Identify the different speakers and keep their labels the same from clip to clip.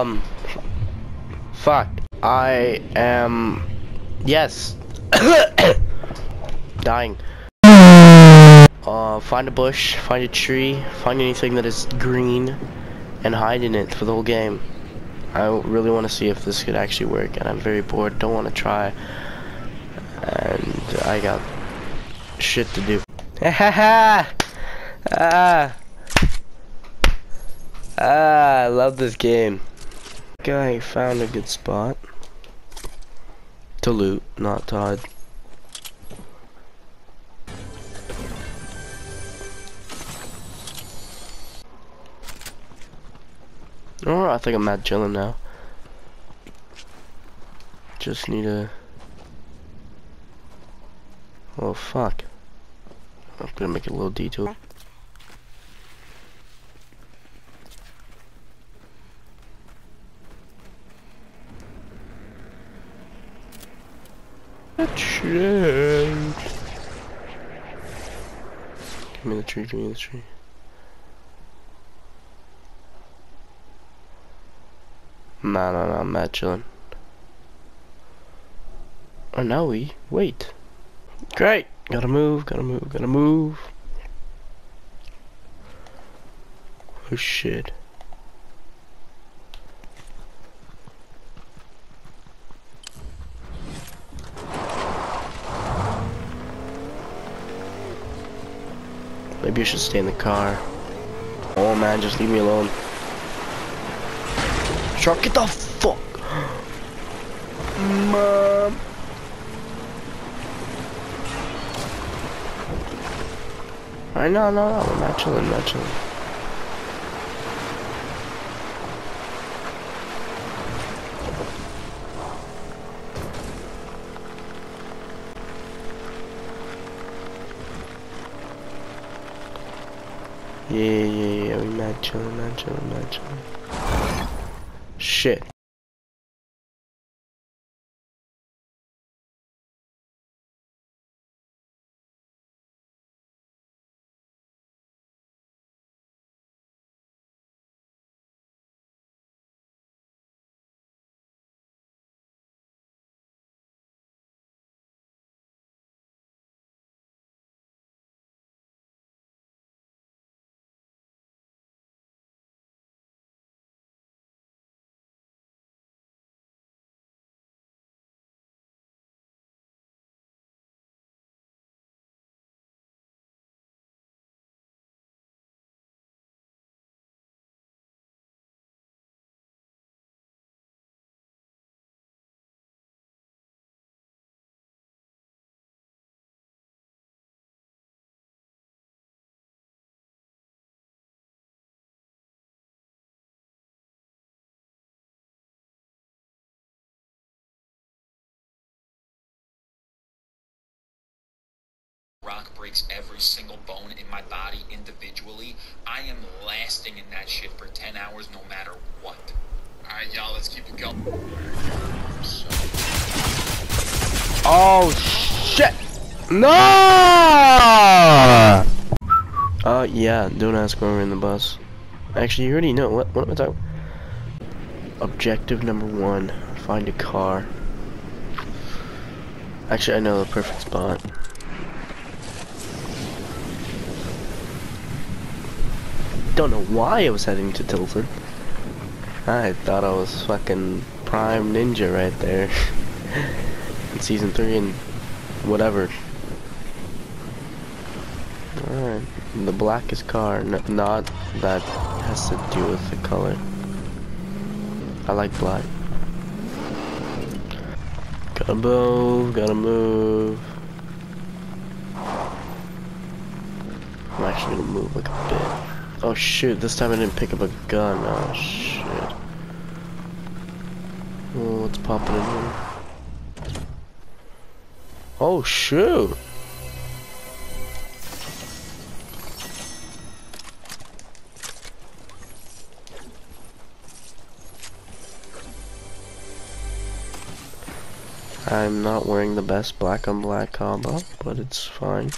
Speaker 1: Um, fuck. I am, yes, dying. Uh, find a bush, find a tree, find anything that is green, and hide in it for the whole game. I really want to see if this could actually work, and I'm very bored, don't want to try, and I got shit to do. ah, ah, I love this game. Guy found a good spot to loot, not Todd. Oh, I think I'm mad chilling now. Just need a. Oh fuck. I'm gonna make a little detour. Give me the tree, give me the tree. Nah, nah, nah, I'm mad chilling. Oh, now we wait. Great! Gotta move, gotta move, gotta move. Oh shit. You should stay in the car. Oh man, just leave me alone. Shark, get the fuck! Mom! I know, no, no, we're not chilling, not chilling. Yeah, yeah, yeah, we mad chilling, mad chilling, mad chilling. Shit.
Speaker 2: Rock breaks every single bone in my body individually, I am lasting in that shit for 10 hours no matter what. Alright, y'all, let's keep it going. So,
Speaker 1: Oh shit! No! Uh, yeah, don't ask when we're in the bus. Actually, you already know. What, what am I talking Objective number one, find a car. Actually, I know the perfect spot. Don't know why I was heading to Tilted. I thought I was fucking prime ninja right there. in season three and whatever. Alright, the blackest car, n not that has to do with the color. I like black. Gotta move, gotta move. I'm actually gonna move like a bit. Oh shoot, this time I didn't pick up a gun. Oh shit. Oh, what's popping in here? Oh shoot! I'm not wearing the best black on black combo, but it's fine.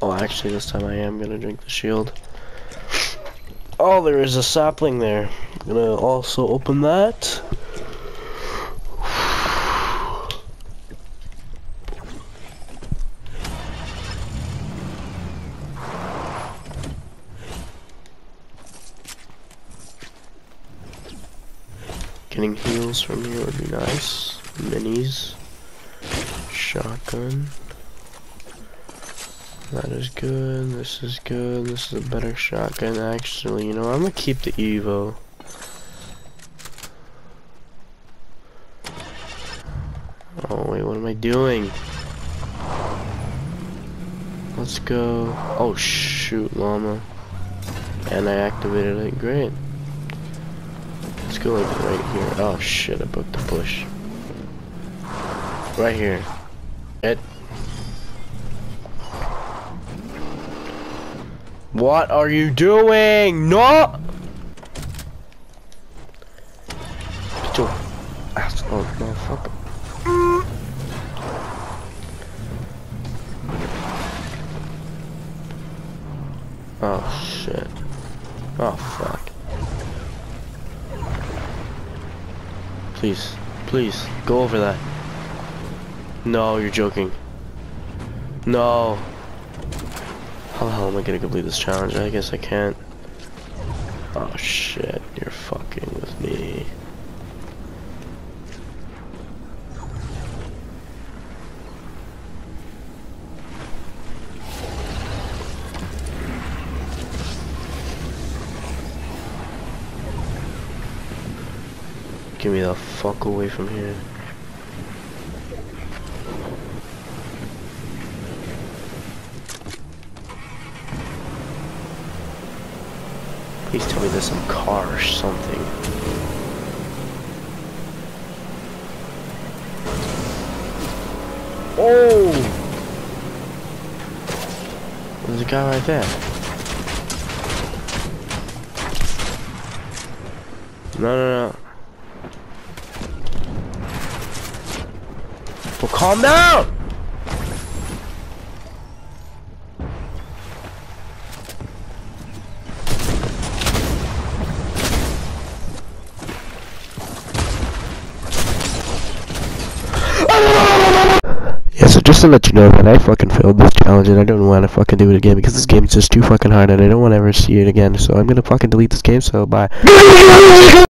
Speaker 1: Oh, actually, this time I am gonna drink the shield. Oh, there is a sapling there. I'm gonna also open that. Getting heals from here would be nice. Minis. Shotgun. That is good. This is good. This is a better shotgun, actually. You know, I'm gonna keep the Evo. Oh, wait, what am I doing? Let's go. Oh, shoot, llama. And I activated it. Great. Let's go like right here. Oh, shit, I booked the push. Right here. It. What are you doing? No! Asshole, motherfucker. Oh shit. Oh fuck. Please, please, go over that. No, you're joking. No. How the hell am I gonna complete this challenge? I guess I can't. Oh shit, you're fucking with me. Get me the fuck away from here. Please tell me there's some car or something. Oh! There's a guy right there. No, no, no. Well, calm down! So just to let you know that I fucking failed this challenge and I don't want to fucking do it again because this game is just too fucking hard and I don't want to ever see it again. So I'm gonna fucking delete this game, so bye.